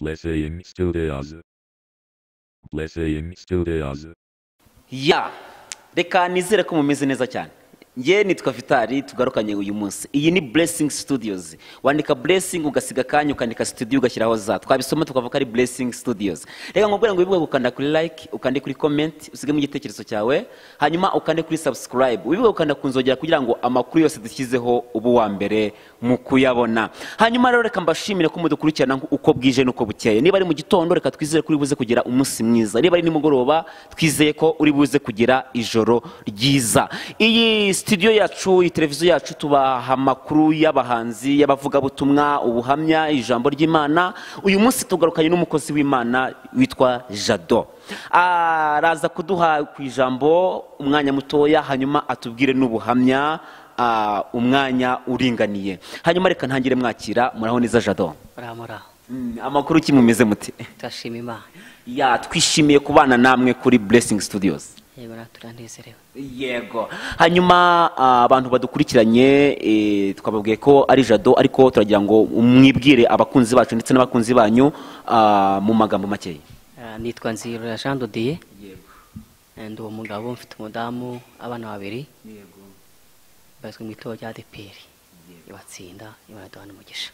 Blessing Studios. Blessing Studios. ya reka nizere ko mumeze neza cyane. Nge nitwa vitali tugarukanye uyu munsi. Iyi ni blessing studios. Wandika blessing ugasiga akanya ukandika studio ugashyiraho za. Twabisoma tukavuga ko ari blessing studios. Reka nkubwira ngo wibuke gukanda kuri like ukande kuri comment usigemo igitekerezo cyawe hanyuma ukande kuri subscribe. Wibuke gukanda ku nzogera kugira ngo amakuru yose dushyizeho uba uwa mbere mu kuyabona. Hanyuma rero reka mbashimire ko mudukurikirana uko bwije n'uko bukeye. Niba ari mu gitondo reka twizere ko uri buze kugira umunsi mwiza. Niba ari nimugoroba twizeye ko uri buze kugira ijoro ryiza. Iyi studio yacu iyi televiziyo yacu tubaha amakuru y'abahanzi y'abavugabutumwa ubuhamya ijambo ry'imana. Uyu munsi tugarukanye n'umukozi w'imana witwa jado. Araza kuduha ku ijambo umwanya mutoya hanyuma atubwire n'ubuhamya. Umwanya uringaniye. Hanyuma reka ntangire mwakira muraho neza jado. Muramura. Mm, amakuru ki mumeze muti turashima imana. Ya twishimiye kubana namwe kuri blessing studios. Yego yego. Hanyuma abantu badukurikiranye eh, twababwiye ko ari jado ariko turagira ngo mwibwire abakunzi bacu ndetse n'abakunzi banyu mu magambo makeya. Nitwa nzirora jean dodiye ndi uwo mugabo mfite umudamu abana babiri. Bazwi mu itorero rya deperi ibatsinda imana duhana umugisha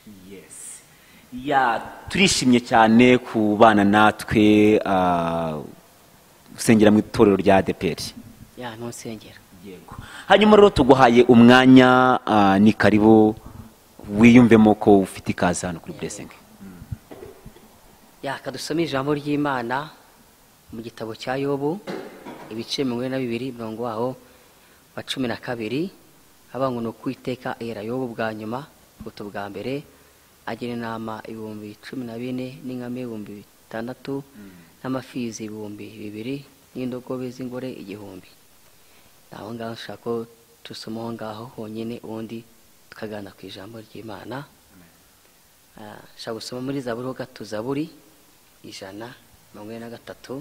ya turishimye cyane kubana natwe ah, usengera mu itorero rya adeperi nsengera hanyuma rero tuguhaye umwanya ah, ni karibu wiyumvemo ko ufite ikaze hano kuri blessing ya kadusome ijambo ry'imana mu gitabo cya yobu ibice mirongo ine na bibiri mirongo waho wa cumi na kabiri haba ngo ni ukwiteka era yobu bwa nyuma buto bwa mbere agira inama ibihumbi cumi na bine n'inkame ibihumbi bitandatu n'amafizi ibihumbi bibiri n'indogobe z'ingore igihumbi. Aho ngaho nshaka ko dusoma aho ngaho honyine ubundi tukagana ku ijambo ry'imana. Ah, nshaka gusoma muri zaburi ho gato zaburi ijana mirongo ine na gatatu.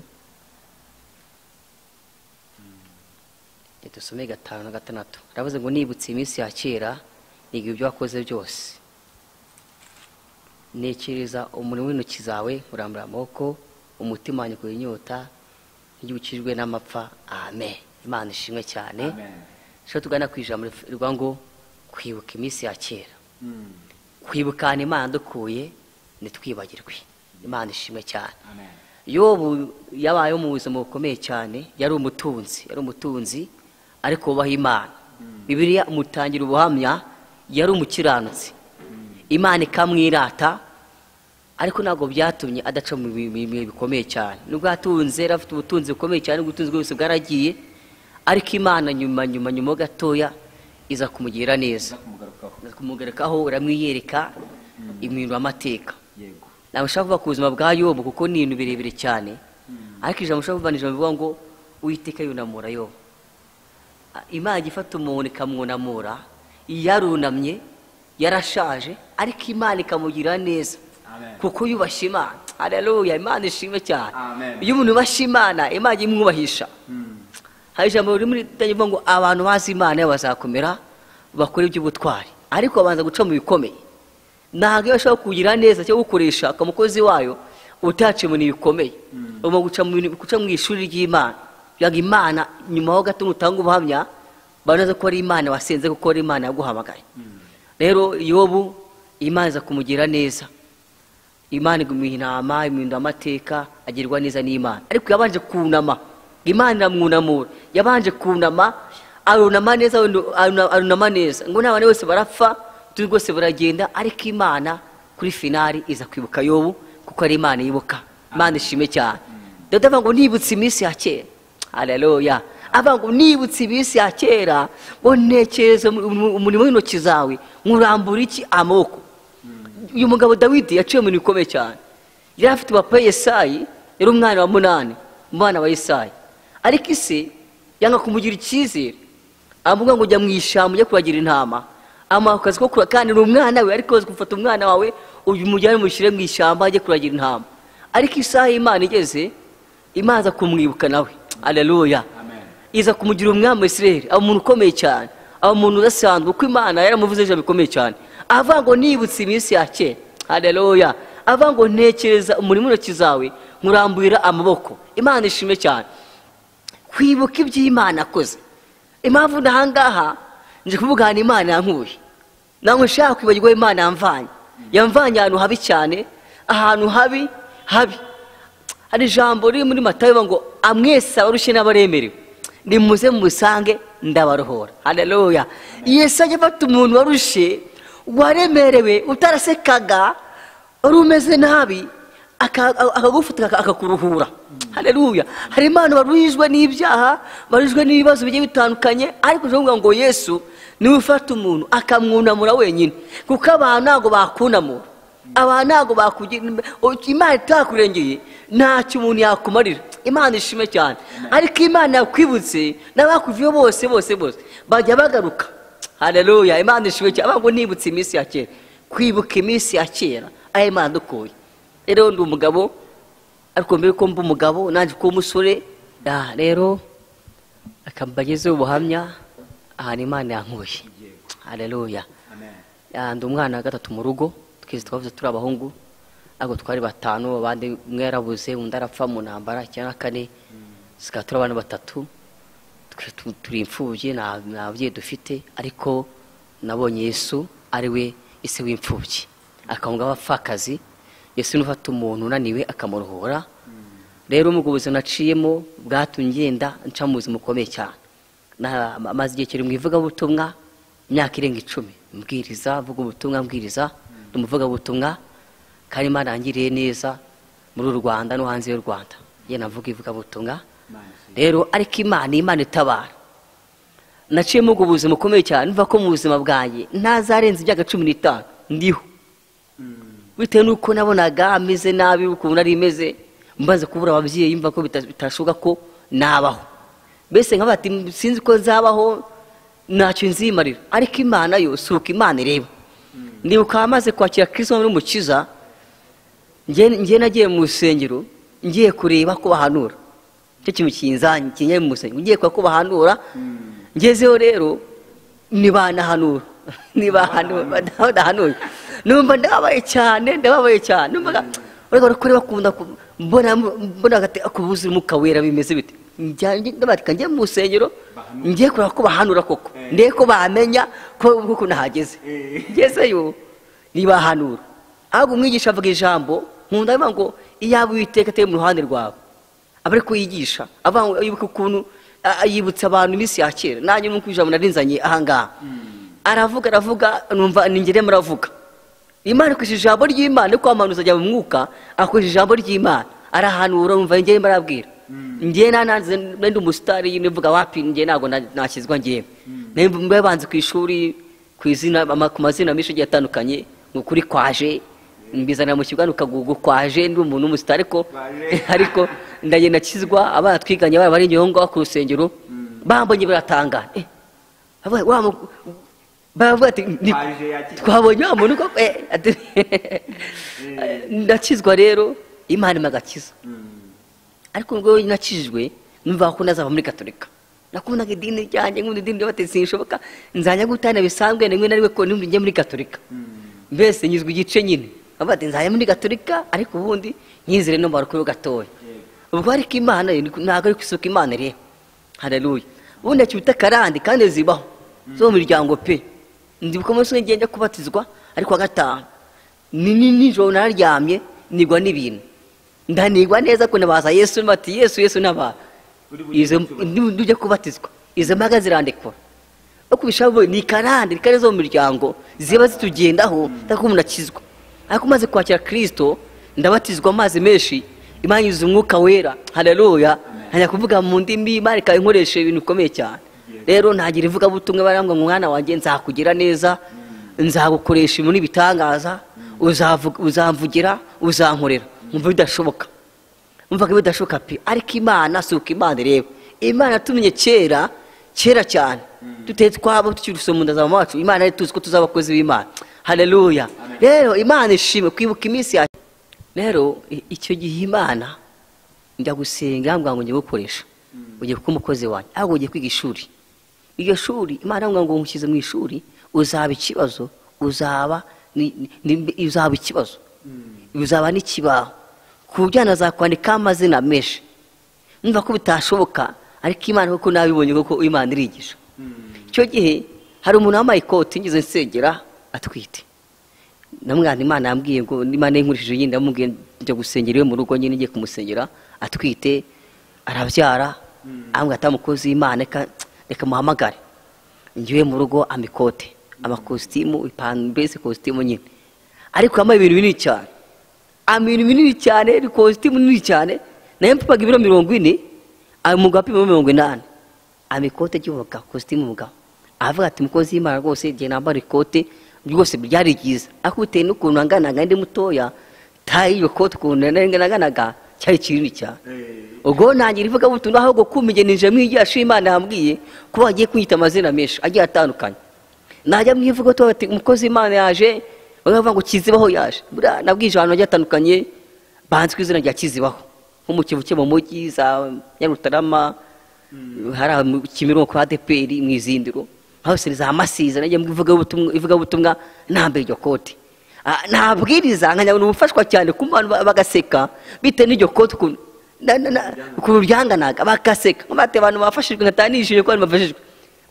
Dusome gatanu na gatandatu. Aravuze ngo nibutse iminsi ya kera niga ibyo wakoze byose. Nekereza umurimo w'intoki zawe urambura amaboko umutima wanjye kuri inyota n'igihe ukijwe n'amapfa. Amen. Imana ishimwe cyane. Shobora tugana ku ijambo rivuga ngo kwibuka iminsi ya kera. Kwibukana imana dukuye ntitwibagirwe. Imana ishimwe cyane. Yobu yabayeho mu buzima bukomeye cyane yari umutunzi yari umutunzi ariko wubaha imana. Bibiliya umutangira ubuhamya yari umukiranutsi. Imana ikamwirata ariko ntabwo byatumye adaca mu bi- bi- bihe bikomeye cyane. Nubwo yatunze yari afite ubutunzi bukomeye cyane ubutunzi bwose bwaragiye ariko imana nyuma nyuma nyuma gatoya iza kumugira neza. Iza kumugarikaho uramwiyereka imihindura amateka. Ntabwo ushaka kuvuga ku buzima bwa yobu kuko ni ibintu birebire cyane. Ariko ijambo ushaka kuvuga ni ijambo rivuga ngo uwiteka yunamura yobu. Imana ifata umuntu ikamwunamura yarunamye yarashaje ariko imana ikamugira neza. Kuko yubashye imana. Hareruya imana ishimwe cyane. Iyo umuntu yubashye imana imana imwubahisha. Hari ijambo riri muri rivuga ngo abantu bazi imana bazakomera bakora iby'ubutwari. Ariko babanza guca mu bikomeye. Ntabwo iyo ashobora kugira neza cyangwa gukoresha akamukozi wayo utaciye mu bintu bikomeye guca mu ishuri ry'imana. Ngo imana nyuma ho gato nutanga ubuhamya banoze ko ari imana wasenze kuko ari imana yaguhamagaye. Rero yobu imana iza kumugira neza. Imana igumuha inama imihindura amateka agirwa neza n'imana. Ariko yabanje kunama imana iramwunamura. Yabanje kunama arunama neza aruna- arunama neza. Ngo n'abantu bose barapfa turi rwose baragenda ariko imana kuri finari iza kwibuka yobu kuko ari imana yibuka. Imana ishimwe cyane. Dore avuga ngo nibutse iminsi ya kera. Haleluya avuga ngo nibutse iminsi ya kera ngo ntekereza umu- umurimo w'intoki zawe nkurambura iki amaboko uyu mugabo dawidi yaciye mu bintu bikomeye cyane. Yari afite papa yesayi yari umwana wa munani mu bana ba yesayi ariko ise yanga kumugira icyizere. Avuga ngo ujya mu ishyamba ujye kuragira intama. Amuha akazi ko kandi ni umwana we ariko uzi gufata umwana wawe uyu mujyane mushyire mu ishyamba ajye kuragira intama. Ariko isaha y'imana igeze imana iza kumwibuka nawe. Aleluya iza kumugira umwami wa isirayeli aba umuntu ukomeye cyane aba umuntu udasanzwe kuko imana yaramuvuze ijambo bikomeye cyane. Avuga ngo nibutse iminsi ya kera. Haleluya avuga ngo ntekereza umurimo w'intoki zawe nkurambura amaboko. Imana ishimwe cyane. Kwibuka ibyo imana akoze. Impamvu n'ahangaha nje kuvuga ahantu imana yankuye. Ntabwo nshaka kwibagirwa imana yamvanye. Yamvanye ahantu habi cyane ahantu habi habi. Hari ijambo riri muri matayo ngo amwese abarushye n'abaremerewe nimuze musange ndabarohora. Haleluya. Yesu ajya afata umuntu warushye waremerewe utarasekaga wari umeze nabi aka- akagufata aka- akakuruhura. Haleluya. Hari imana baruhijwe n'ibyaha baruhijwe n'ibibazo bigiye bitandukanye ariko uje ngo yesu ni we ufata umuntu akamwunamura wenyine. Kuko abantu ntabwo bakunamura. Abantu ntabwo bakugira imana itakurengeye ntacyo umuntu yakumarira. Imana ishime cyane. Ariko imana yakwibutse n'abakuviyeho bose bose bose bajya bagaruka. Haleluya imana ishime cyane. Ngo nibutse iminsi ya kera. Kwibuka iminsi ya kera aho imana dukuye. Rero ndi umugabo ariko mbere ko mba umugabo nanjye kuba umusore rero reka mbagezeho ubuhamya ahantu imana yankuye. Haleluya Ah, ndi umwana wa gatatu mu rugo. Twese twavuze turi abahungu ariko twari batanu abandi umwe yarabuze undi arapfa mu ntambara icyenda kane tukaba turi abana batatu turi imfubyi nta babyeyi dufite ariko nabonye yesu ari we ise w'imfubyi akavuga abapfakazi yesu ni ufata umuntu unaniwe akamuruhura. Rero mu buzima naciyemo bwatumye ngenda nca mu buzima bukomeye cyane. Na- maze igihe kiri mu ivugabutumwa imyaka irenga icumi. Mbwiriza mvuga ubutumwa mbwiriza ni umuvugabutumwa kandi imana yangiriye neza muri uru rwanda no hanze y'u rwanda. Ye navuga ivugabutumwa. Rero ariko imana imana itabara naciyemo ubwo buzima bukomeye cyane mva ko mu buzima bwanjye ntazarenza imyaka cumi n'itanu. Ndiho. Bitewe n'uko nabonaga ameze nabi ukuntu nari imeze mbaze kubura ababyeyi mva ko bita- bitashoboka ko nabaho. Mbese nkaba sinzi ko nzabaho ntacyo nzimarira. Ariko imana yo uko imana ireba. Ndibuka amaze kwakira kirisito n'umukiza njye nagiye mu rusengero ngiye kureba ko bahanura. Icyo kintu kinzanye kinyaye mu rusengero. Ngiye kureba ko bahanura ngezeho rero ntibanahanura. Ntibahanura badahanuye numva ndababaye cyane ndababaye cyane. Numvaga urabona ko bakunda ku- mbona mbona agati akubuza umwuka wera bimeze bite? Njye mu rusengero ngiye kureba ko bahanura koko. Ndebe ko bamenya ko kuko nahageze. Ngezeyo ntibahanura ahubwo umwigisha avuga ijambo nkunda avuga ngo iyaba uwiteka ateye mu ruhande rwawe. Aba ari kuyigisha avuga ngo yibuka ukuntu yibutsa abantu iminsi ya kera. Nanjye nk'uko ijambo narinzanye ahangaha aravuga aravuga numva ningere muravuga imana ikoresha ijambo ry'imana ariko amanuza ajya mu mwuka akoresha ijambo ry'imana. Arahanura numva ngere marabwira ngewe nananze ndi umusitari nyine mvuga wapi ngewe ntabwo na- nakizwa ngewe mbe banze ku ishuri ku izina ku mazina menshi agiye atandukanye ni ukuri kwaje. Mbizanira mu kibuga ukagugu kwaje ndi umuntu w'umusitari ariko ariko ndagenda kizwa abana twiganye bari bari ngaho ku rusengero. Bambonye baratangara Eh, baravuga ati twabonye wa muntu koko? Eh, ati- ndakizwa rero imana impa agakiza. Ariko ubwo nakijijwe numva ko nazava muri gatolika nakundaga idini ryanjye nkunda idini ry'abatesi sinshoboka. Nzajya gutana bisanzwe rimwe na rimwe ko n'ubundi njye muri gatolika mbese nyuzwa igice nyine. Avuga ati nzajya muri gatolika ariko ubundi nyizere no mu barukuru gatoya. Ubwo ariko imana ntabwo ari ku isoko imana rero haleluya ubundi akibita karande kandi zibaho. Zo mu miryango pe. Ndibuka umunsi umwe ngenda kubatizwa ariko wa gatanu. Ni ni- nijoro nararyamye nigwa n'ibintu. Ndanigwa neza ko nabaza yesu bati yesu yesu n'abantu izo ujya kubatizwa. Izo mbaga zirandekura no kubishaho ni karande ni karande zo mu miryango ziba zitugendaho ariko umuntu akizwa. Ariko umaze kwakira kirisito ndabatizwa amazi menshi imana yuzuza umwuka wera. Haleluya. Ntajya kuvuga mu ndimi imana ikaba inkoresha ibintu bikomeye cyane. Rero ntagira ivugabutumwa barambwa ngo umwana wanjye nzakugira neza nzagukoresha ibintu n'ibitangaza uzavuga- uzamvugira uzankorera. Nkumva bidashoboka. Numvaga bidashoboka pe. Ariko imana si uko imana ireba imana yatumye kera kera cyane. Tutari twaba tukiri gusoma mu nda za mama wacu. Imana yari tuzi ko tuzaba abakozi b'imana. Haleluya rero imana ishimwe. Kwibuka iminsi ya rero icyo gihe imana njya gusenga. Ngo ngiye gukoresha. Ugiye kuba umukozi wanjye. Ahubwo ugiye kwiga ishuri. Iryo shuri imana ngo ngushyize mu ishuri uzaba ikibazo. Uzaba uzaba ikibazo. Bizaba n'ikibaho. Ku buryo hanazakwandikaho amazina menshi. Numva ko bitashoboka ariko imana kuko nabibonye kuko imana irigisha icyo gihe hari umuntu wambaye ikoti ngeze nsengera atwite. Namwana imana yambwiye ngo imana yinkurishije yindi yamubwiye njya gusengera iwe mu rugo nyine ngiye kumusengera atwite arabyara. Ambwira ati umukozi w'imana reka reka muhamagare. Ngiwe mu rugo amikote amakositimu ipantaro mbese kositimu nyine. Ariko yambaye ibintu binini cyane. Ama ibintu binini cyane ikositimu nini cyane na yo mpipaga ibiro mirongo ine umugabo apima mirongo inani amikote ry'umugabo kositimu umugabo aravuga ati umukozi w'imana rwose igihe nambara ikote rwose byari byiza. Ariko bitewe n'ukuntu anganaga ndi mutoya. Tayi iyo kote ukuntu nanganaga cyari kinini cyane ubwo ntangira ivugabutumwa ahubwo kumigenije mu igihe ashima imana yambwiye kuba agiye kunyita amazina menshi agiye atandukanye. Najya mu ivuga ati umukozi w'imana yaje bakavuga ngo kizibaho yaje. Buriya nabwije abantu bagiye batandukanye banzwe izina rya kizibaho. Nko mu kivu cyo mu mujyi za nyarutarama hari kimironko kwa adeperi mu izindiro. Hose ni za masiza mu ivugabutumwa ntambaye iryo kote. Ntabwiriza nkanyabona ubufashwa cyane ku bantu bagaseka. Bitewe n'iryo kote ukuntu? Ryanganaga bagaseka. Nk'abate abantu bafashijwe nkataha nishimiye ko abantu bafashijwe.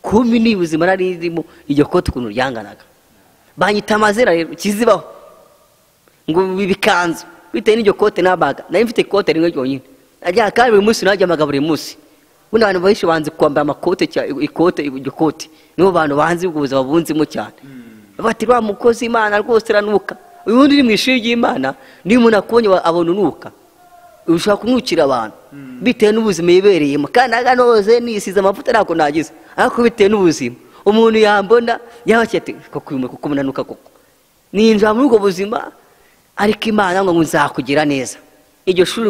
Kumi ni ubuzima nari ririmo iryo kote ukuntu ryanganaga. Banyita amazina rero kizibaho. Ngo bikanzu bitewe n'iryo kote nabaga nari mfite ikote rimwe ryonyine. Najyaga kandi buri munsi najyamaga buri munsi. Ubundi abantu benshi banze kwambara amakote ikote iryo kote. Nibo bantu banze ubwo buzima bunzimo cyane bati wa mukozi imana rwose iranuka ubundi uri mu ishuri ry'imana niyo umuntu akubonye abona unuka. Ushobora kumwukira abantu. Bitewe n'ubuzima yibereyemo. Kandi aganoze nisize amavuta ntabwo nagize. Ariko bitewe n'ubuzima. Umuntu yambona yaba ati kuko munanuka koko? Ninjira muri ubwo buzima ariko imana ngo nzakugira neza. Iryo shuri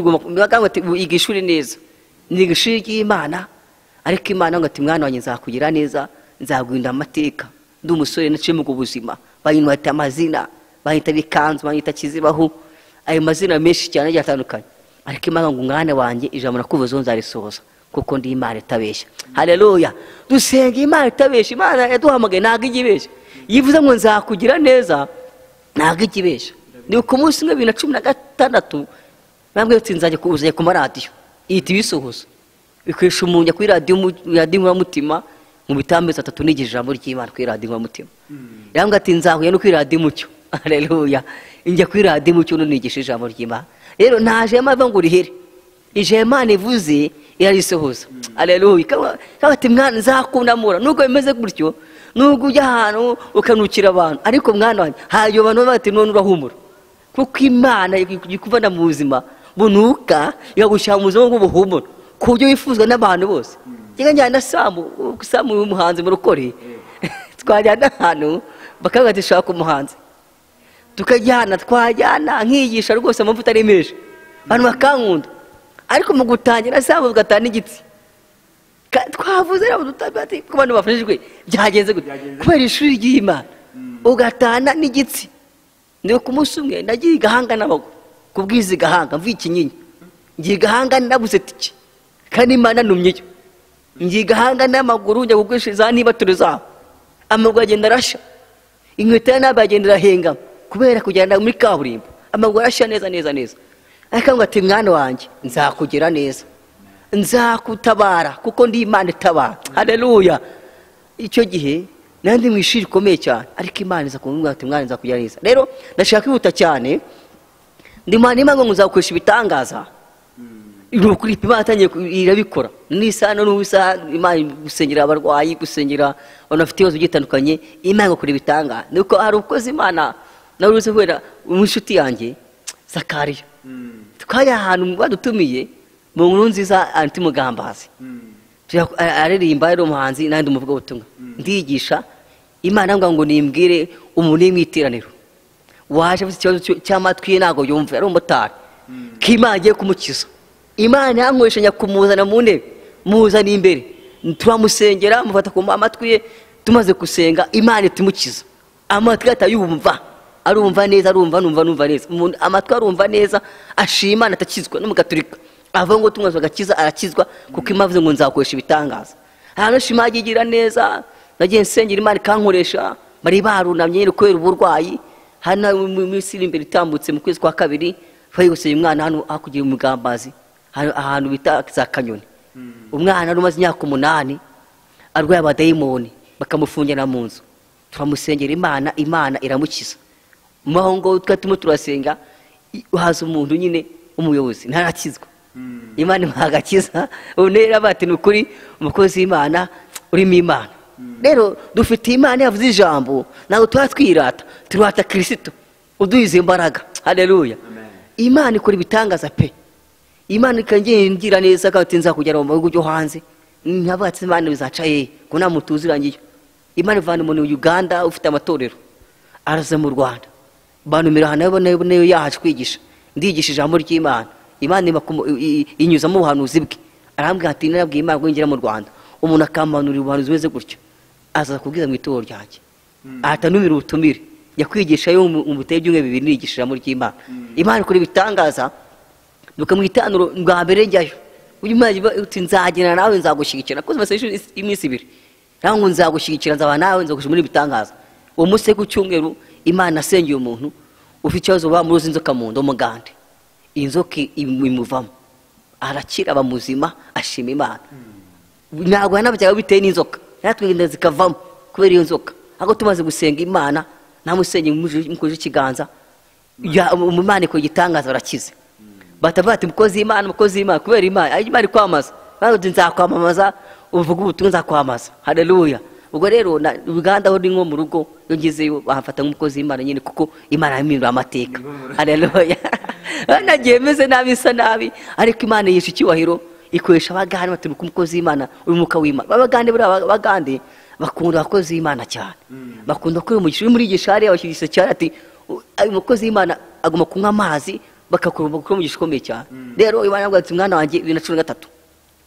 yiga ishuri neza. Ni ishuri ry'imana ariko imana ngo ati mwana wanjye nzakugira neza nzagurinda amateka. Ndi umusore naciye mu buzima banyita amazina banyita bikanzu banyita kizibaho ayo mazina menshi cyane agiye atandukanye. Ariko imana ngo umwana wanjye ijambo nakuvuzeho nzarisohoza. Kuko ndi imana itabeshya hareruya dusenga imana itabeshya imana yaduhamagaye ntabwo ijya ibeshya yivuze ngo nzakugira neza ntabwo ijya ibeshya ni ku munsi umwe bibiri na cumi na gatandatu ntabwo nzajya ku maradiyo. Ihita ibisohoza bikoresha umuntu kuri radiyo nkuramutima mu bitambitse atatu n'igihe ijambo ry'imana kuri radiyo nkuramutima yambwira ati nzahuye no kuri radiyo umucyo hareruya njya kuri radiyo umucyo nunigisha ijambo ry'imana. Rero nta jema ngo rihere. Ijema ivuze irarisohoza hareruya ikaba ati mwana nzakunamura nubwo bimeze gutyo nubwo ujya ahantu ukanukira abantu ariko mwana wanjye hari abantu bati none urahumura kuko imana ikuvana mu buzima bunuka ikagushyira mu buzima bw'ubuhumuro ku buryo wifuzwa n'abantu bose njya njyana na samu. Samu w'umuhanzi murokore twajyana ahantu bakavuga ati shaka umuhanzi tukajyana twajyana nkiyigisha rwose amavuta menshi abantu bakankunda ariko mu gutangira samu tugataha n'igitsi twavuze rero ati ko abantu bafashijwe byagenze gute? Kubera ishuri ry'imana. Ugatana n'igitsi. Ni ku munsi umwe nagiye igahanga n'abagore kubwiza igahanga mvuye ikinyinya ngiye igahanga nabuze tike. Kandi imana numyeyo ngiye igahanga n'amaguru njya kugurishiriza niba turi zabo amaguru agenda arashya. Inkweto ye ntabwo agenda irahengama kubera kugenda muri kaburimbo. Amaguru arashya neza neza neza. Ariko ngo ati mwana wanjye nzakugira neza. Nzakutabara kuko ndi imana itabara. Hareruya icyo gihe nandi mu ishuri rikomeye cyane ariko imana iza kumubwira ati mwana nzakugira neza. Rero ndashaka kwihuta cyane ndi mwana imana ngo nzakoresha ibitangaza. Ni ukuri imana yatangiye irabikora. N'isaha n'isaha imana gusengera abarwayi gusengera abantu bafite ibibazo bigiye bitandukanye imana igakora ibitangaza. Nuko hari ukoze imana nawe uruzi kubera inshuti yanjye zakariya. Twari ahantu badutumiye mu nkuru nziza anti mugambazi. Aririmba ari umuhanzi n'andi umuvugabutumwa ndigisha imana ngo nimbwire umuntu uri mu iteraniro waje afite ikibazo cy'amatwi ye ntabwo yumva ari umumotari. Ko imana agiye kumukiza. Imana yankoresha kumuzana mu ntebe muzana imbere. Turamusengera mufata ku amatwi ye tumaze gusenga imana itumukiza amatwi atayumva. Arumva neza arumva numva numva neza. Amatwi arumva neza ashima atakizwa n'umugaturika avuga ngo tumwe agakiza arakizwa kuko imavuze ngo nzakoresha ibitangaza. Ahantu shimagigira neza nagiye nsengera imana ikankoresha bari barunamye kubera uburwayi. Hano mu minsi iri imbere itambutse mu kwezi kwa kabiri twari gusenya umwana hano hakurya umugambazi. Ahantu bita za kanyoni. Umwana wari umaze imyaka umunani arwaye abadayimoni bakamufungira mu nzu. Turamusengera imana imana iramukiza. Mu aho ngaho turimo turasenga haza umuntu nyine umuyobozi ntarakizwa. Imana imuha agakiza bati ni ukuri umukozi w'imana urimo imana. Rero dufite imana yavuze ijambo ntabwo tuba twirata turata kirisito uduha izo mbaraga hareruya imana ikora ibitangaza pe. Imana ikagenda neza kandi nzakugera mu bihugu byo hanze. Ati imana bizaca hehe ngo nta muntu uzirangiye imana ivana umuntu mu uganda ufite amatorero araza mu rwanda. Banumira ahantu na yo na yo yahaje kwigisha ndigisha ijambo ry'imana imana inyuzamo ubuhanuzi bwe arambwira ati narabwiye imana ngo mu rwanda umuntu akampanurira ubuhanuzi bumeze gutyo aza kubwiza mu itorero ryanjye ahita numira ubutumire jya kwigishayo mu mu buteye byumwe bibiri nigisha ijambo ry'imana imana ikora ibitangaza itanuro bwa mbere njyayo uyu mwana iba- uti nzagenda nawe nzagushyigikira nakoze amasengesho iminsi ibiri nawe ngo nzagushyigikira nzaba nawe nzagushyigikira muri ibitangaza uwo munsi ku cyumweru imana asengeye umuntu ufite ikibazo bamuroza inzoka mu nda umugande inzoka im- imuvamo. Arakira aba muzima ashima imana. Ntabwo yanabyaga bitewe n'inzoka. Natwe inda zikavamo kubera iyo nzoka. Ahubwo tumaze gusenga imana namusenye mukuje ikiganza ya- mu imana ikora igitangaza barakize. Batavuga ati mukozi w'imana mukozi w'imana kubera imana imana ikwamaza. Bati nzakwamamaza uvuga ubutumwa nzakwamaza hareruya ubwo rero uganda aho ndi nko mu rugo iyo ngezeyo bamfata nk'umukozi w'imana nyine kuko imana yahindura amateka hareruya nagiye meze nabi isa nabi ariko imana yisha icyubahiro ikoresha abagande bati nuko umukozi w'imana uri umwuka w'imana babagande buriya abagande bakunda abakozi b'imana cyane bakunda ko uyu mugisha uri muri gishari abashyigisa cyane ati "U- uyu mukozi w'imana agomba kunywa amazi bakakora gukora umugisha ukomeye cyane rero imana yavuga ati mwana wanjye bibiri na cumi na gatatu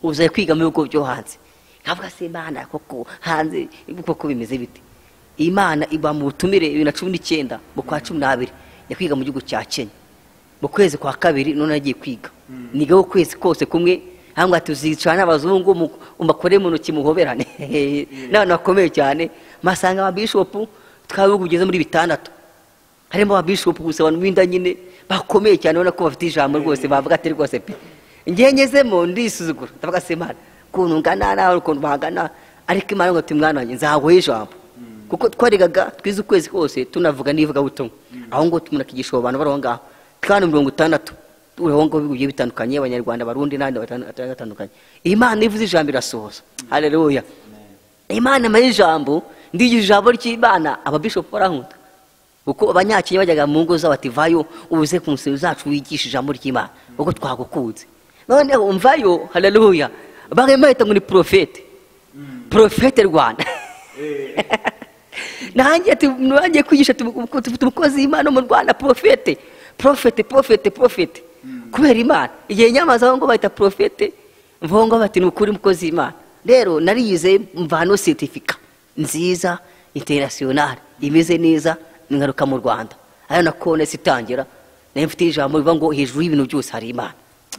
uzaye kwiga mu bihugu byo hanze nkavuga se imana koko hanze koko bimeze bite imana iba mu butumire bibiri na cumi n'icyenda mu kwa cumi n'abiri. Yakwiga mu gihugu cya kenya. Mu kwezi kwa kabiri none agiye kwiga. Nigaho ukwezi kose kumwe. Hambwa tuzicara n'abazungu mubakore mu ntoki muhoberane. N'abantu bakomeye cyane. Masanga ababishopu twabihugu bigeze muri bitandatu. Harimo ababishopu gusa abantu b'inda nyine bakomeye cyane ubona ko bafite ijambo rwose bavuga ati rwose pe. Ngewe ngezemo ndisuzugura. Ndavuga se imana ukuntu ngana nawe ukuntu bahagana ariko imana ngo ati mwana wanjye nzaguha ijambo. Kuko twarigaga twize ukwezi kose tunavuga n'ivugabutumwa aho ngo umuntu akigisha abo bantu bari aho ngaho. Kandi mirongo itandatu aho ngaho bigiye bitandukanye abanyarwanda abarundi n'abandi batandukanye. Imana ivuze ijambo irasohoza. Hareruya imana imaye ijambo ndigira ijambo ry'imana ababishopu barankunda. Kuko abanyakenya bajyaga mu ngo zabo bati vayo uze ku musoro zacu wigisha ijambo ry'imana. Kuko twagukunze. Noneho mvayo barimo bahita ngo ni porofete porofete rwanda. nanjye nanjye kwigisha dufite umukozi w'imana mu rwanda. Porofete porofete porofete porofete kubera imana. Igihe nyamaze aho ngo bahita porofete mvaho ngo bati ni ukuri umukozi w'imana rero nariyize mvano seritifika nziza interinasiyonari imeze neza ngaruka mu rwanda. Ariyo na konesi itangira na yo mfite ijambo rivuga ngo hejuru y'ibintu byose hari imana.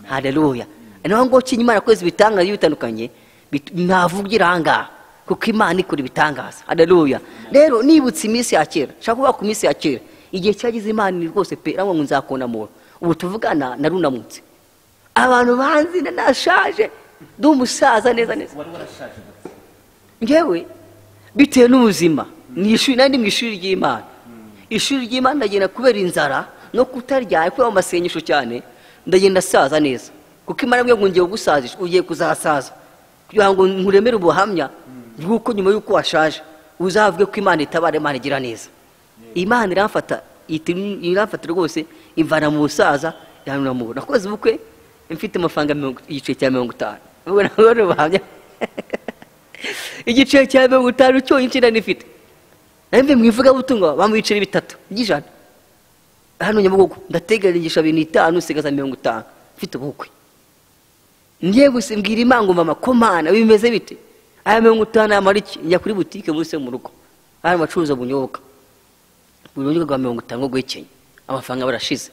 Hareruya naho ngo kinyi imana yakoze ibitangaza bigiye bitandukanye bit- ntavugira aha ngaha. Kuko imana ikora ibitangaza. Hareruya rero nibutse iminsi ya kera nshaka kuvuga ku minsi ya kera igihe cyagize imana ni rwose pe rangwa ngo nzakunamura ubu tuvugana narunamutse. Abantu banzi na nashaje ndi umusaza neza neza. Ngewe bitewe n'ubuzima. Ni ishuri nari ndi mu ishuri ry'imana. Ishuri ry'imana ndagenda kubera inzara no kutarya kubera mu masengesho cyane ndagenda saza neza. Kuko imana mwe ngo ngiye gusazisha ugiye kuzasaza. Kugira ngo nkuremere ubuhamya bw'uko nyuma y'uko washaje uzavuge ko imana itabara imana igira neza. Imana iramfata iramfata rwose imvana mu busaza yanura mu nakoze ubukwe mfite amafaranga igiceri cya mirongo itanu. Ubwo nabwo ni ubuhamya igiceri cya mirongo itanu cyonyine nari nifite mvuye mu ivugabutumwa bamuha ibiceri bitatu. By'ijana hano nyabugogo ndategeregesha bintu itanu usigaza mirongo itanu. Mfite ubukwe. Ngiye gusa mbwira imana mama ko bimeze bite? Aya mirongo itanu yamara iki njya kuri butike munsi yo mu rugo. Hano bacuruza ubunyobwa. Ubunyobwa bwa mirongo itanu bwo guhekenya amafaranga barashize.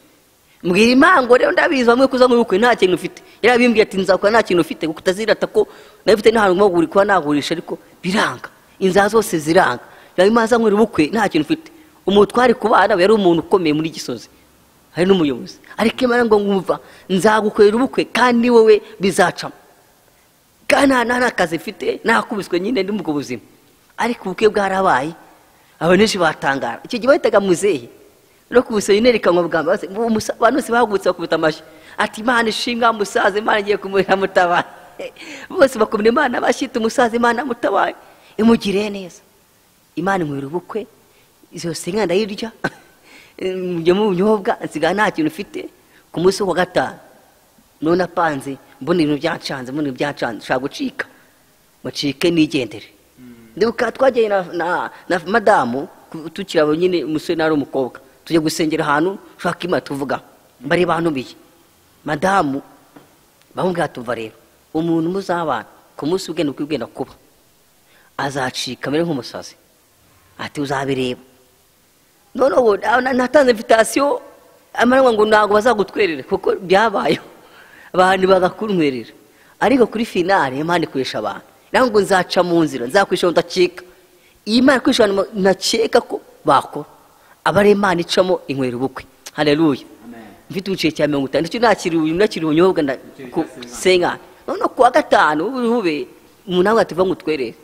Mbwira imana ngo rero ndabizi bamwe kuza mu bukwe nta kintu ufite. Yarabimbwiye ati nzakora nta kintu ufite kuko utazirata ko nawe ufite n'ahantu kugura kuba nagurisha ariko biranga. Inzara zose ziranga. Yaba imana azanywera ubukwe nta kintu ufite. Umuntu twari kubana yari umuntu ukomeye muri gisozi. Hari n'umuyobozi. Ariko imana ngo ngumva nzagukorera ubukwe kandi wowe bizacamo. Kandi nta n'akazi mfite nakubiswe nyine ndi mu buzima. Ariko ubukwe bwarabaye. Abantu benshi batangara. Icyo gihe bahitaga muzehe no ku busemineri kanywa bwa mbere bose- uwo musa- abantu bose bahagurutse bakubita amashyi ati imana ishinga musaza imana igiye kumurira mutabaye. Bose bakubita imana bashyita umusaza imana mutabaye. Imugiriye neza. Imana inywera ubukwe. Izo senga ndayirya mu bunyobwa nsigaye nta kintu ufite ku munsi wa gatanu none apanze. Mbona ibintu byacanze mbona ibintu byacanze ushaka gucika mucike nigendere. Ndibuka twagiye na, madamu tukiri abo nyine umusore n'ari umukobwa. Tujya gusengera ahantu ushaka imana tuvuga bari bantumiye madamu bamubwira tuva rero. Umuntu muzabana ku munsi ugenda uko ugenda kuba. Azacika amere nk'umusazi. Ati uzabireba. None ubu na- natanze invitasiyo amaranywa ngo ntabwo bazagutwerera kuko byabayeho. Abantu bagakuntwerera ariko kuri finale imana ikoresha abantu. Nawe ngo nzaca mu nzira nzakwishyura ndakeka iyi mana kwishyura ntakeka ko bakora. Aba ari imana icamo inywera ubukwe. Hareruya mfite igiceri cya mirongo itanu ni cyo nakiriye uyu nakiriye ubunyobwa senkani none ku wa gatanu ube umuntu avuga ati va ngutwerere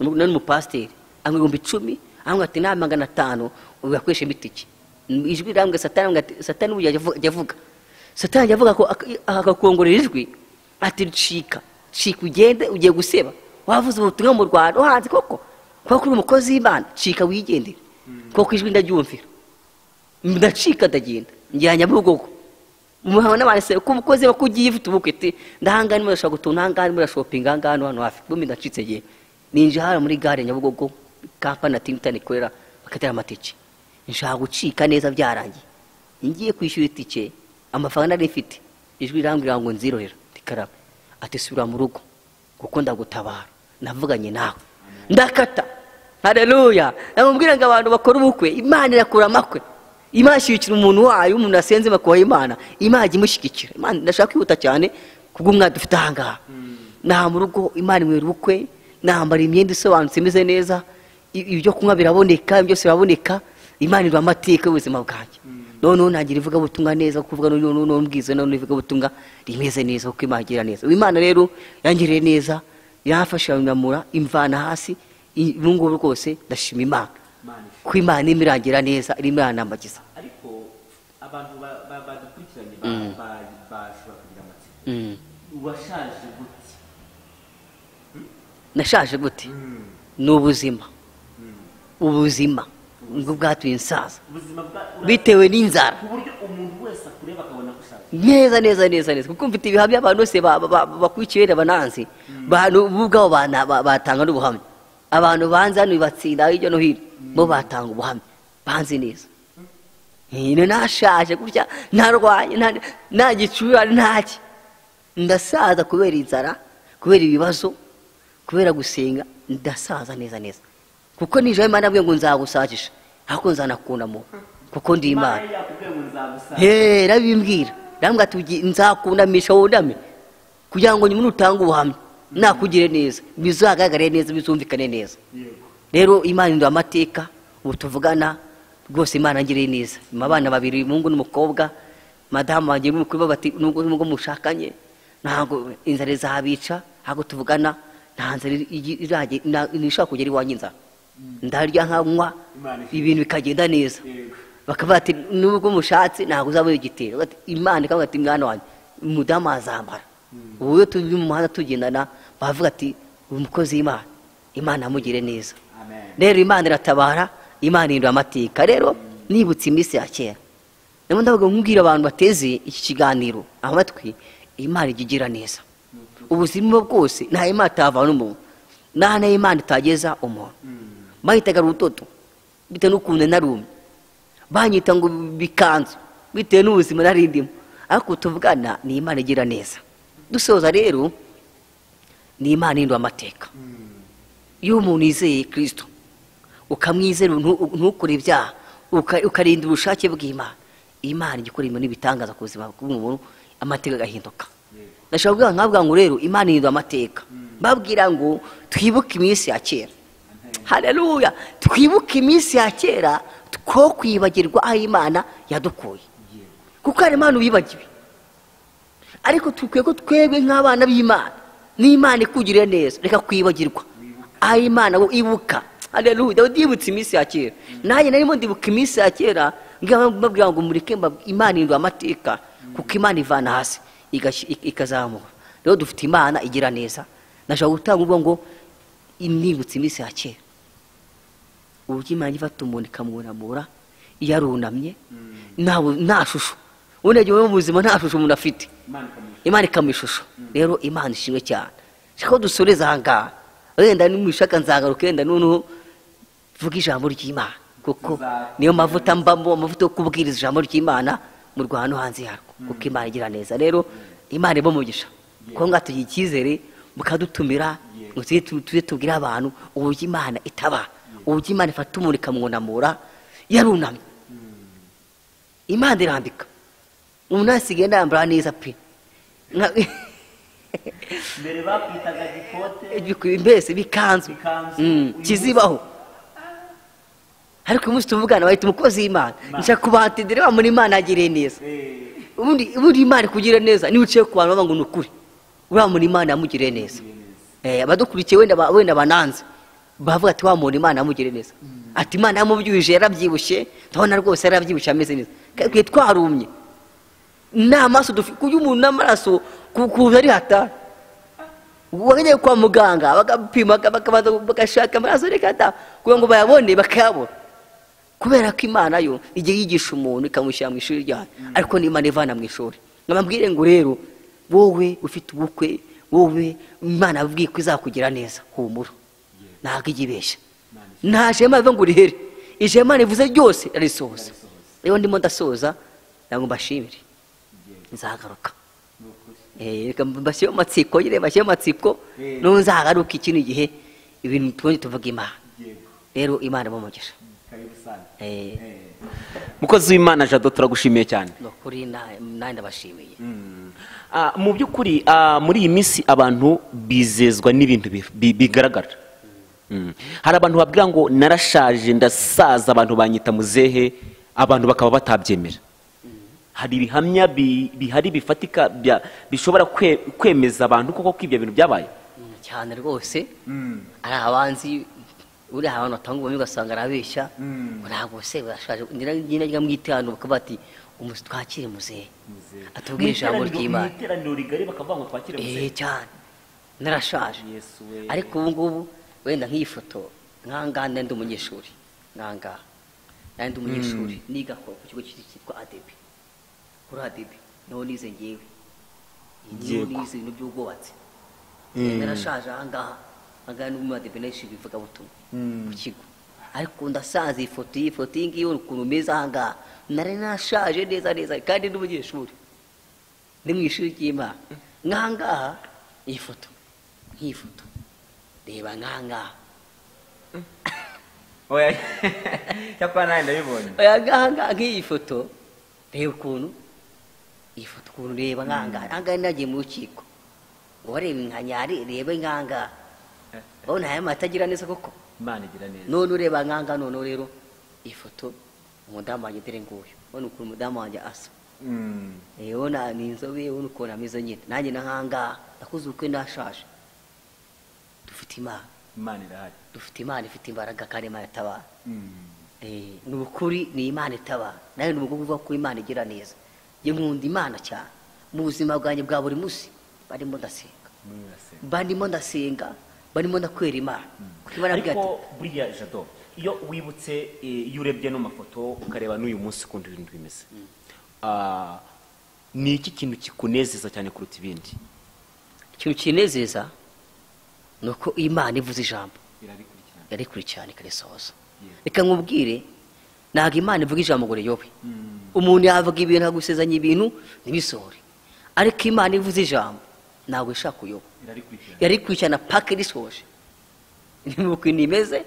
none umupasiteri anywa ibihumbi icumi avuga ati nta magana atanu. Ugakoresha imitiki ijwi rirambwe satani satani burya ajya avuga satani avuga ko ak- akakongorera ijwi ati cika cika ugende ugiye guseba. Wavuze ubutumwa mu rwanda uhanze koko? Kuko uri umukozi w'imana cika wigendere. Kuko ijwi ndaryumvira. Ndacika ndagenda. Njyana nyabugogo umuhanga n'abantu se ko umukozi we ko ugiye ufite ubukwe ati ndahangane murashobora gutunga ahangane murashopinga ahangane hano hafi. Bumwe ndacitse gihe ninjira hano muri gare nyabugogo kampani na timitani ikorera bakatera amatike. Nshaka gucika neza byarangiye ngiye kwishyura itike. Amafaranga nari mfite ijwi rirambwira ngo nzirorera rikaraba ati subira mu rugo kuko ndagutabara. Navuganye nawe. Ndakata. Hareruya namubwira ngo abantu bakora ubukwe imana irakura amakwe. Imana ishyigikira umuntu wayo umuntu asenze bakubaha imana. Imana ijya imushyigikira imana ndashaka kwihuta cyane kubw'umwana dufite ahangaha nta mu rugo imana inywera ubukwe. Nambara imyenda isobanutse imeze neza. Ibyo kunywa biraboneka byose biraboneka. Imana iruha amateka y'ubuzima bwanjye. Noneho ntagira ivugabutumwa neza kuvuga n'ubwiza none ivugabutumwa rimeze neza kuko imana igira neza. Imana rero yangiriye neza yafashe iramura imvana hasi ubu ngubu rwose ndashima imana. Ko imana irimo irangira neza irimo iranambagiza. Ariko abantu ba- ba- badukurikiranye ba- ba- bashobora kugira amatsiko. Mm. washaje gute? Nashaje gute? Ni ubuzima. Ubuzima. Ni bwo bwatuye insaza bitewe n'inzara. Ku buryo umuntu wese akureba akabona ushaje neza neza neza neza. Kuko mfite ibihamya abantu bose ba- ba- ba- bakurikiye rero bananzi bo ubwabo batanga n'ubuhamya. Abantu banze hano batsinda hirya no hino. Bo batanga ubuhamya. Banzi neza. Nashaje gutya ntarwanye nta- nta gicurane ntaki ndasaza kubera inzara kubera ibibazo kubera gusenga. Ndasaza neza neza. Kuko nijoro imana yabwiye ngo nzagusajisha ariko nzanakundamo kuko ndi imana Imana yakubwiye ngo nzagusaza he rabimbwira rambwa ati nzakunamisha wuname kugira ngo nyuma utange ubuhamya nakugire neza bizagaragare neza bizumvikane neza rero imana indura amateka ubu tuvugana rwose imana ngiriye neza nyuma abana babiri umuhungu n'umukobwa madamu wanjye n'umukuru bati nubwo mushakanye ntabwo inzara izabica ntabwo tuvugana nta nzara ntishobora kugera iwanjye inzara ndarya nkanywa ibintu bikagenda neza. Bakavuga ati nubwo mushatse ntabwo uzaba igitero Bati, imana ikavuga ati mwana wanjye umudamu azambara. Ubu iyo turi mu muhanda tugendana bavuga ati uyu mukozi w'imana imana amugire neza. Rero imana iratabara imana ihindura amateka. Rero nibutse iminsi ya kera. Niyo ndavuga nkubwira abantu bateze iki kiganiro amatwi imana ijya igira neza ubuzima bwose nta imana itavana umuntu nta na imana itageza umuntu. Bahitaga urutoto bitewe n'ukuntu narumye banyita ngo bikanzu bitewe n'ubuzima nari ndimo ariko tuvugana ni imana igira neza dusoza rero ni imana ihindura amateka iyo umuntu yizeye kirisito ukamwizera ntu- ntukore ibyaha uka- ukarinda ubushake bw'imana imana ijya ikora ibintu n'ibitangaza ku buzima bw'umuntu amateka agahinduka ndashobora kuvuga nkavuga ngo rero imana ihindura amateka babwira ngo twibuke iminsi ya kera hareruya twibuke iminsi ya kera ko kwibagirwa aho imana yadukuye. Kuko hari impano wibagiwe ariko tukwiye ko twebwe nk'abana b'imana n'imana ikugiriye neza reka kwibagirwa. Aho imana ibuka. Dawidi yibutse iminsi ya kera. Nanjye narimo ndibuka iminsi ya kera mbabwira ngo mureke imana ihindura amateka kuko imana ivana hasi ikazamura. Rero dufite imana igira neza. Nashaka gutanga uvuga ngo nibutse iminsi ya kera. Uburyo imana ifata umuntu ikamwunamura iyo arunamye nta- shusho ubundi mu buzima nta shusho umuntu afite imana ikamuha ishusho rero imana ishimwe cyane. Shaka ko dusoreza aha ngaha. Wenda nimwishaka nzagaruka wenda noneho vuga ijambo ry'imana. Kuko niyo mavuta mbamo amavuta yo kubwiriza ijambo ry'imana mu rwanda no hanze yarwo. Kuko imana igira neza. Rero imana iba umugisha. Kuko nga tugira icyizere mukadutumira ngo tujye tu- tujye tubwire abantu uburyo imana itaba. Uburyo imana ifata umuntu ikamwunamura yarunamye. Imana irambika. Umuntu asigaye yambara neza pe. Mbere bakwitaga gikote. Mbese bikanzu. Mm, kizibaho. Ariko uyu munsi tuvugana bahita umukozi w'imana. Nshaka kubatindira wa muri imana yagiriye neza. Ubundi ubundi imana ikugirira neza niba uciye ku bantu bavuga ngo ni ukuri. Uriya muntu imana yamugiriye neza. Eh, abadukurikiye wenda ba- wenda bananze. Bavuga ati wa muntu imana yamugiriye neza. Ati imana yamubyuhije yarabyibushye. Ndabona rwose yarabyibushye ameze neza. Twe twarumye. N'amaso dufite kuko umuntu n'amaraso ku- kuza ari hatari. Wajya kwa muganga bagapima bakabanza bagashaka amaraso reka da kugira ngo bayabone bakayabona. Kubera ko imana yo ijya yigisha umuntu ikamushyira mu ishuri ryayo. Ariko n'imana ivana mu ishuri. Nkababwire ngo rero wowe ufite ubukwe wowe imana yabwiye ko izakugira neza humura ntabwo ijya ibeshya nta jema riva ngo rihere ijema rivuze ryose rarisohoza rero ndimo ndasoza ntabwo mbashimire. Nzagaruka. Eh, reka mbashyireho amatsiko nyine mbashyireho amatsiko. N'ubu nzagaruka ikindi gihe ibintu tubonye tuvuga imana. Rero imana ibamugisha Eh, mukozi w'imana jado turagushimiye cyane. Ni nanjye ndabashimiye. Ah, mu by'ukuri ah, muri iyi minsi abantu bizezwa n'ibintu bi- bi- bigaragara. Hari abantu babwira ngo narashaje ndasaza abantu banyita muzehe abantu bakaba batabyemera. Hari ibihamya bi- bihari bifatika bya- bishobora kwe- kwemeza abantu koko ko ibyo bintu byabaye? Mm, cyane rwose. Ari abanzi uriya abantu batanga ubumenyi ugasanga arabeshya. Ntabwo se barashaje. Njya mwitanu bakavuga ati "Umu- twakire muzehe. Atubwire ijambo ry'imana. Iteraniro rigari bakavuga ngo twakire eh cyane. Narashaje. Ariko ubu ngubu wenda nk'iyi foto nkangaha nari ndi umunyeshuri. Nkangaha nari ndi umunyeshuri niga ku kigo cyitwa adebi kuri adebi ni ho nize ngewe ni ho Yego. nize ibintu by'ubwubatsi narashaje ahangaha ahangaha ni muri adebi na yo ivugabutumwa ku kigo. Ariko ndasaza iyi foto iyi foto iyi ngiyi ukuntu umeze ahangaha. Nari nashaje neza neza kandi ndi umunyeshuri. Ni mu ishuri ry'imana. Nkangaha iyi foto nk'iyi foto. Reba nkangaha oya cyakora nawe ndabibonye aya nkangaha nk'iyi foto reba ukuntu iyi foto ukuntu reba nkangaha nkangaha nagiye mu rukiko ngo warebe inkanyari rebe nkangaha urabona aya mata agira neza koko imana igira neza none ureba nkangaha noneho rero. Iyi foto umudamu wanjye dore nguyu. Urabona ukuntu umudamu wanjye asa Mm. Eh, ni inzobe urabona ukuntu ameze nyine. Nanjye na nkangaha nakuze ubukwe ndashaje dufite imana imana irahari. Dufite imana ifite imbaraga kandi imana itabara Mm. Eh, ni ukuri ni imana itabara nawe ni umugabo uvuga ko imana igira neza. Njye nkunda imana cyane. Mu buzima bwanjye bwa buri munsi barimo ndasenga. Barimo ndasenga barimo ndakwera imana. Imana ariko buriya jado iyo wibutse eh, iyo urebye no mafoto ukareba n'uyu munsi ukuntu ibintu bimeze. Ah, ni iki kintu kikunezeza cyane kuruta ibindi? Ikintu kinezeza? Ni uko imana ivuze ijambo. Irabikurikirana yarikurikirana ikarisohoza reka nkubwire ntabwo imana ivuga ijambo ngo riyobe umuntu yavuga ibintu agusezanya ibintu ntibisohore ariko imana ivuze ijambo ntabwo ishaka kuyoba. Irabikurikirana yarikurikirana paka risoje. Ni ukuntu imeze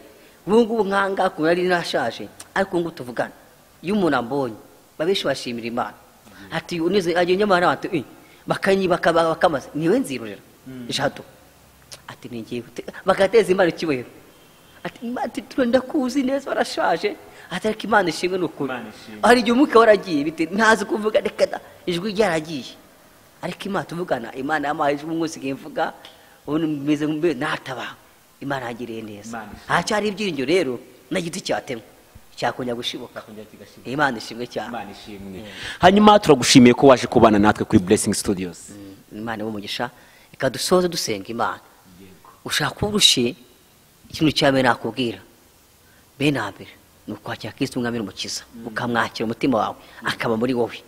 ubu ngubu nkangaha ukuntu nari nashaje ariko ubu ngubu tuvugana iyo umuntu ambonye babenshi bashimira imana. Ati unize agiye nyamara abantu "Eh, bakanyi bakaba bakamaze ni we nzirurira jado ati ni ngewe Te- bagateza imana icyubahiro ati "Imana, ati turenda kuzi neza warashaje. Atari ko imana ishimwe ni ukuri. Hari igihe umwuka waragiye bite- ntazi kuvuga reka da. Ijwi ryaragiye. Ariko imana tuvugana. Imana yamuhaye ijwi umwe usigaye mvuga ubundi meze nk'umbe nataba. Imana yagiriye neza. Ishimwe. hacyari ibyiringiro rero na giti cyatemwe. Cyakongera gushibuka. Imana ishimwe cyane. Hanyuma turagushimiye ko waje kubana natwe kuri blessing studios. Imana y'umugisha reka dusoze dusenga imana. Ushaka kuba urushye ikintu cya mbere nakubwira. Bene hambere ni ukwakira kristo umwami n'umukiza ukamwakira umutima wawe akaba muri wowe.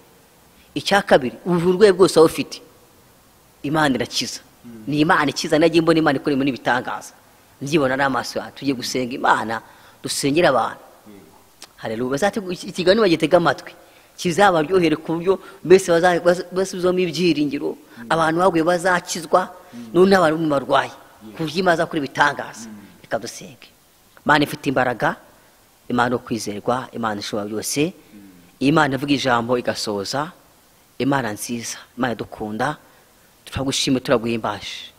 Icya kabiri uburwayi bwose waba ufite. Imana irakiza. Ni imana ikiza nagiye mbona imana ikora ibintu n'ibitangaza. Mbyibona n'amaso yawe tugiye gusenga imana dusengera abantu. Bazategu ikiganiro bagitega amatwi. Kizabaryohere ku buryo mbese basubizamo ibyiringiro. Abantu baguye bazakizwa n'abantu mu barwayi ku buryo imana azakora ibitangaza reka dusenge. Imana ifite imbaraga imana yo kwizerwa imana ishobora byose. Imana ivuga ijambo igasohoza imana nziza imana idukunda. Turagushima turaguhimbaje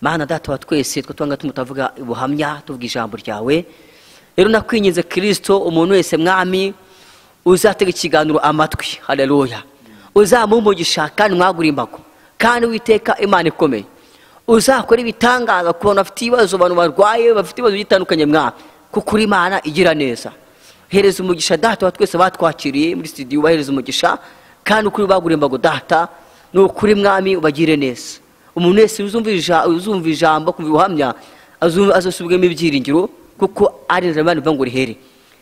mana data wa twese twe twanga tumutavuga ubuhamya tuvuga ijambo ryawe. Rero nakwinginze kirisito umuntu wese mwami uzatega ikiganiro amatwi. Hareruya uzamuha umugisha kandi mwagura imbago kandi witeka imana ikomeye. Uzakora ibitangaza ku bantu bafite ibibazo abantu barwaye bafite ibibazo bitandukanye mwami kuko uri imana igira neza. Hereza umugisha data wa twese batwakiriye muri studio ubahereza umugisha kandi ukuri bagura imbago data ni ukuri mwami ubagire neza. Umuntu wese uzumva ija- uzumva ijambo kumva ubuhamya azasubwemo ibyiringiro kuko ari imana ivuga ngo rihere.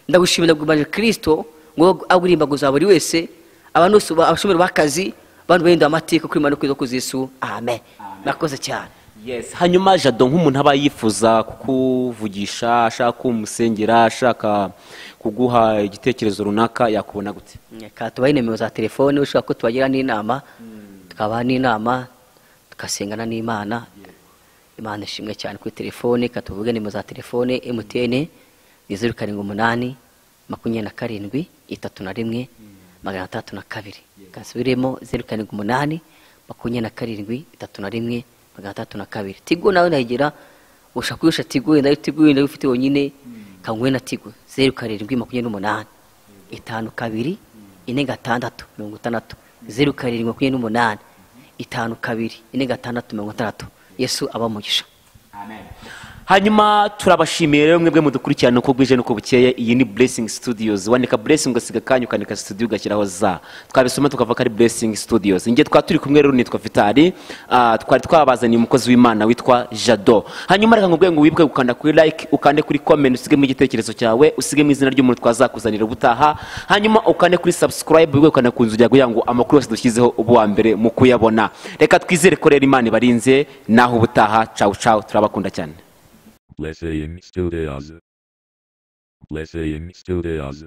Ndagushimira ndagumaje kirisito ngo agure imbago za buri wese abantu bose ba- abashomeri b'akazi abantu bahinduye amateka kuri imana kwiza kuzisu amen. Nakoze cyane. Yes. Hanyuma jado nk'umuntu aba yifuza kukuvugisha ashaka kumusengera ashaka kuguha igitekerezo runaka yakubona gute? Reka tubahe nimero za telefone ushobora ko tubagira n'inama tukabaha n'inama tugasengana n'imana. Imana ishimwe cyane kuri telefone reka tuvuge nimero za telefone emutiyene ni zeru karindwi umunani makumyabiri na karindwi itatu na rimwe magana atandatu na kabiri. Gasubiremo zeru karindwi umunani makumyabiri na karindwi itatu na rimwe magana atandatu na kabiri. Tigo nawe nayigira ushaka kuyisha tigo wenda tigo wenda ufite wonyine kanguhe na tigo. Zeru karindwi makumyabiri n'umunani. Itanu kabiri ine gatandatu mirongo itandatu. Zeru karindwi makumyabiri n'umunani. Itanu kabiri ine gatandatu mirongo itandatu. Yesu abamugisha hanyuma turabashimiye rero mwebwe mudukurikirana uko bwije n'uko bukeye. Iyi ni blessing studios. Wandika blessing ugasiga akanya ukandika studio ugashyiraho za twabisoma tukavuga ko ari blessing studios. Njye twaba turi kumwe rero nitwa vitali Ah, twari twabazaniye umukozi w'imana witwa jado. Hanyuma reka nkubwire ngo wibuke gukanda kuri like ukande kuri comment usigemo igitekerezo cyawe usigemo izina ry'umuntu twazakuzanira ubutaha. Hanyuma ukande kuri subscribe wibuke gukanda ku nzu kugira ngo amakuru yose dushyizeho ubu wa mbere mu kuyabona. Reka twizere ko rero imana ibarinze naho ubutaha. Cawu cawu turabakunda cyane. Blessing Studios. Blessing Studios.